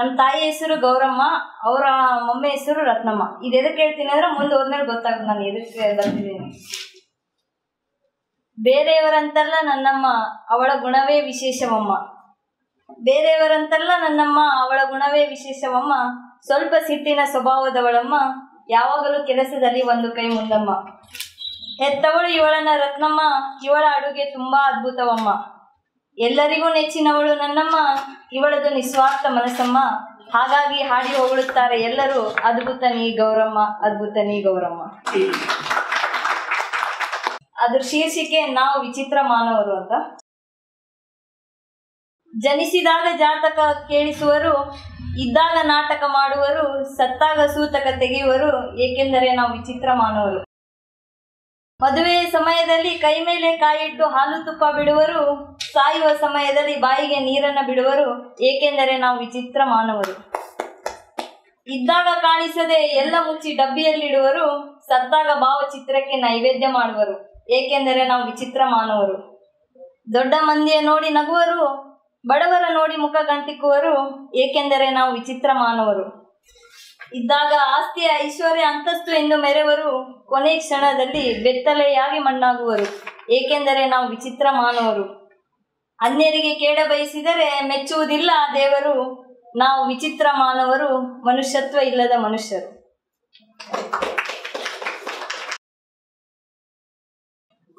ನಮ್ಮ ತಾಯಿ ಹೆಸರು ಗೌರಮ್ಮ, ಅವರ ಮಮ್ಮಿ ಹೆಸರು ರತ್ನಮ್ಮ. ಇದು ಎದಕ್ಕೆ ಹೇಳ್ತೀನಿ ಅಂದ್ರೆ ಮುಂದೆ ಹೋದ್ಮೇಲೆ ಗೊತ್ತಾಗುತ್ತೆ ನಾನು ಎದಕ್ಕೆ ಬರ್ತಿದ್ದೀನಿ ಬೇರೆಯವರಂತಲ್ಲ ನನ್ನಮ್ಮ, ಅವಳ ಗುಣವೇ ವಿಶೇಷವಮ್ಮ. ಬೇರೆಯವರಂತಲ್ಲ ನನ್ನಮ್ಮ, ಅವಳ ಗುಣವೇ ವಿಶೇಷವಮ್ಮ. ಸ್ವಲ್ಪ ಸಿಟ್ಟಿನ ಸ್ವಭಾವದವಳಮ್ಮ, ಯಾವಾಗಲೂ ಕೆಲಸದಲ್ಲಿ ಒಂದು ಕೈ ಮುಂದಮ್ಮ. ಹೆತ್ತವಳು ಇವಳನ್ನ ರತ್ನಮ್ಮ, ಇವಳ ಅಡುಗೆ ತುಂಬಾ ಅದ್ಭುತವಮ್ಮ. ಎಲ್ಲರಿಗೂ ನೆಚ್ಚಿನವಳು ನನ್ನಮ್ಮ, ಇವಳದು ನಿಸ್ವಾರ್ಥ ಮನಸ್ಸಮ್ಮ. ಹಾಗಾಗಿ ಹಾಡಿ ಹೊಗಳುತ್ತಾರೆ ಎಲ್ಲರೂ, ಅದ್ಭುತ ನೀ ಗೌರಮ್ಮ, ಅದ್ಭುತ ನೀ ಗೌರಮ್ಮ. ಅದ್ರ ಶೀರ್ಷಿಕೆ, ನಾವು ವಿಚಿತ್ರ ಮಾನವರು ಅಂತ. ಜನಿಸಿದಾಗ ಜಾತಕ ಕೇಳಿಸುವರು, ಇದ್ದಾಗ ನಾಟಕ ಮಾಡುವರು, ಸತ್ತಾಗ ಸೂತಕ ತೆಗೆಯುವರು, ಏಕೆಂದರೆ ನಾವು ವಿಚಿತ್ರ ಮಾನವರು. ಮದುವೆಯ ಸಮಯದಲ್ಲಿ ಕೈ ಮೇಲೆ ಕಾಯಿಟ್ಟು ಹಾಲು ತುಪ್ಪ ಬಿಡುವರು ಸಾಯುವ ಸಮಯದಲ್ಲಿ ಬಾಯಿಗೆ ನೀರನ್ನು ಬಿಡುವರು, ಏಕೆಂದರೆ ನಾವು ವಿಚಿತ್ರ ಮಾನವರು ಇದ್ದಾಗ ಕಾಣಿಸದೆ ಎಲ್ಲ ಮುಚ್ಚಿ ಡಬ್ಬಿಯಲ್ಲಿಡುವರು, ಸತ್ತಾಗ ಭಾವಚಿತ್ರಕ್ಕೆ ನೈವೇದ್ಯ ಮಾಡುವರು, ಏಕೆಂದರೆ ನಾವು ವಿಚಿತ್ರ ಮಾನವರು ದೊಡ್ಡ ಮಂದಿಯ ನೋಡಿ ನಗುವರು, ಬಡವರ ನೋಡಿ ಮುಖ ಗಂಟಿಕ್ಕುವರು ಏಕೆಂದರೆ ನಾವು ವಿಚಿತ್ರ ಮಾನವರು ಇದ್ದಾಗ ಆಸ್ತಿಯ ಐಶ್ವರ್ಯ ಅಂತಸ್ತು ಎಂದು ಮೆರೆವರು, ಕೊನೆ ಕ್ಷಣದಲ್ಲಿ ಬೆತ್ತಲೆಯಾಗಿ ಮಣ್ಣಾಗುವರು, ಏಕೆಂದರೆ ನಾವು ವಿಚಿತ್ರ ಮಾನವರು ಅನ್ಯರಿಗೆ ಕೇಡ ಬಯಸಿದರೆ ಮೆಚ್ಚುವುದಿಲ್ಲ ದೇವರು. ನಾವು ವಿಚಿತ್ರ ಮಾನವರು ಮನುಷ್ಯತ್ವ ಇಲ್ಲದ ಮನುಷ್ಯರು.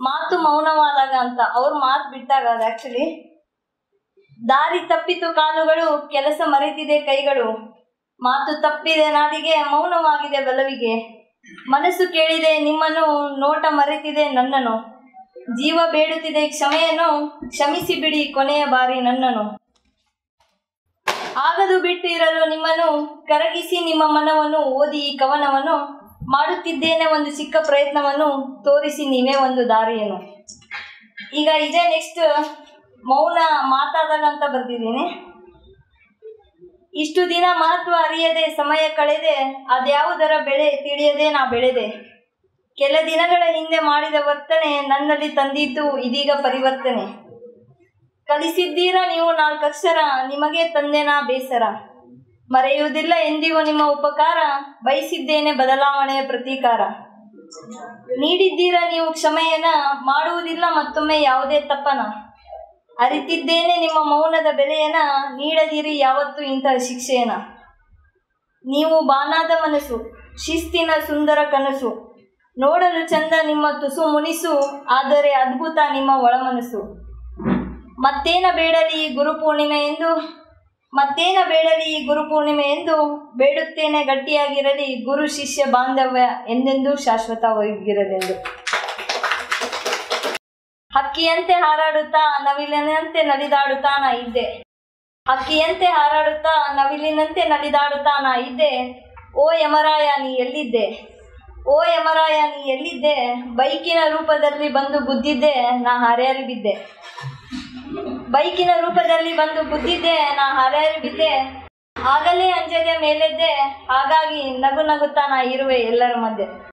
ಮಾತು ಮೌನವಾದಾಗ ಅಂತ, ಅವ್ರ ಮಾತು ಬಿಟ್ಟಾಗ ಅದು ಆಕ್ಚುಲಿ ದಾರಿ ತಪ್ಪಿತು ಕಾಲುಗಳು, ಕೆಲಸ ಮರೆತಿದೆ ಕೈಗಳು. ಮಾತು ತಪ್ಪಿದೆ ನಾಡಿಗೆ ಮೌನವಾಗಿದೆ ಬಲವಿಗೆ. ಮನಸ್ಸು ಕೇಳಿದೆ ನಿಮ್ಮನ್ನು, ನೋಟ ಮರೆತಿದೆ ನನ್ನನು ಜೀವ ಬೇಡುತ್ತಿದೆ ಕ್ಷಮೆಯನ್ನು ಕ್ಷಮಿಸಿ ಬಿಡಿ ಕೊನೆಯ ಬಾರಿ ನನ್ನನು ಆಗದು ಬಿಟ್ಟು ಇರಲು ನಿಮ್ಮನ್ನು ಕರಗಿಸಿ ನಿಮ್ಮ ಮನವನ್ನು ಓದಿ ಈ ಕವನವನ್ನು ಮಾಡುತ್ತಿದ್ದೇನೆ ಒಂದು ಚಿಕ್ಕ ಪ್ರಯತ್ನವನ್ನು ತೋರಿಸಿ ನೀವೇ ಒಂದು ದಾರಿಯನ್ನು. ಈಗ ಇದೇ ನೆಕ್ಸ್ಟ್ ಮೌನ ಮಾತಾಡೋಣ ಅಂತ ಬರ್ತಿದ್ದೀನಿ ಇಷ್ಟು ದಿನ ಮಹತ್ವ ಅರಿಯದೆ, ಸಮಯ ಕಳೆದೆ, ಅದ್ಯಾವುದರ ಬೆಳೆ ತಿಳಿಯದೆ ನಾ ಬೆಳೆದೆ. ಕೆಲ ದಿನಗಳ ಹಿಂದೆ ಮಾಡಿದ ವರ್ತನೆ ನನ್ನಲ್ಲಿ ತಂದಿದ್ದು ಇದೀಗ ಪರಿವರ್ತನೆ. ಕಲಿಸಿದ್ದೀರಾ ನೀವು ನಾಲ್ಕಕ್ಷರ ನಿಮಗೆ ತಂದೆನಾ ಬೇಸರ? ಮರೆಯುವುದಿಲ್ಲ ಎಂದಿಗೂ ನಿಮ್ಮ ಉಪಕಾರ. ಬಯಸಿದ್ದೇನೆ ಬದಲಾವಣೆಯ ಪ್ರತೀಕಾರ. ನೀಡಿದ್ದೀರಾ ನೀವು ಕ್ಷಮೆಯನ ಮಾಡುವುದಿಲ್ಲ ಮತ್ತೊಮ್ಮೆ ಯಾವುದೇ ತಪ್ಪನ ಅರಿತಿದ್ದೇನೆ ನಿಮ್ಮ ಮೌನದ ಬೆಲೆಯನ್ನ. ನೀಡದಿರಿ ಯಾವತ್ತೂ ಇಂತಹ ಶಿಕ್ಷೆಯನ್ನ. ನೀವು ಬಾನಾದ ಮನಸ್ಸು, ಶಿಸ್ತಿನ ಸುಂದರ ಕನಸು. ನೋಡಲು ಚಂದ ನಿಮ್ಮ ತುಸು ಮುನಿಸು, ಆದರೆ ಅದ್ಭುತ ನಿಮ್ಮ ಒಳಮನಸ್ಸು. ಮತ್ತೇನ ಬೇಡಲಿ ಈ ಗುರುಪೂರ್ಣಿಮೆ ಎಂದು? ಮತ್ತೇನ ಬೇಡಲಿ ಈ ಗುರುಪೂರ್ಣಿಮೆ ಎಂದು? ಬೇಡುತ್ತೇನೆ ಗಟ್ಟಿಯಾಗಿರಲಿ ಗುರು ಶಿಷ್ಯ ಬಾಂಧವ್ಯ ಎಂದೆಂದೂ ಶಾಶ್ವತವಾಗಿರಲೆಂದು. ಹಕ್ಕಿಯಂತೆ ಹಾರಾಡುತ್ತಾ ನವಿಲಿನಂತೆ ನಲಿದಾಡುತ್ತಾ ನಾ ಇದ್ದೆ. ಹಕ್ಕಿಯಂತೆ ಹಾರಾಡುತ್ತಾ ನವಿಲಿನಂತೆ ನಲಿದಾಡುತ್ತಾ ನಾ ಇದ್ದೆ. ಓ ಯಮರಾಯ, ನೀ ಎಲ್ಲಿದ್ದೆ? ಓ ಯಮರಾಯ, ನೀ ಎಲ್ಲಿದ್ದೆ? ಬೈಕಿನ ರೂಪದಲ್ಲಿ ಬಂದು ಗುದ್ದಿದ್ದೆ, ನಾ ಹಾರ್ಯಾರಿ ಬಿದ್ದೆ. ಬೈಕಿನ ರೂಪದಲ್ಲಿ ಬಂದು ಗುದ್ದಿದ್ದೆ, ನಾ ಹಾರ್ಯಾರಿ ಬಿದ್ದೆ. ಆಗಲೇ ಅಂಜದೆ ಮೇಲೆದ್ದೆ. ಹಾಗಾಗಿ ನಗು ನಗುತ್ತಾ ನಾ ಇರುವೆ ಎಲ್ಲರ ಮಧ್ಯೆ.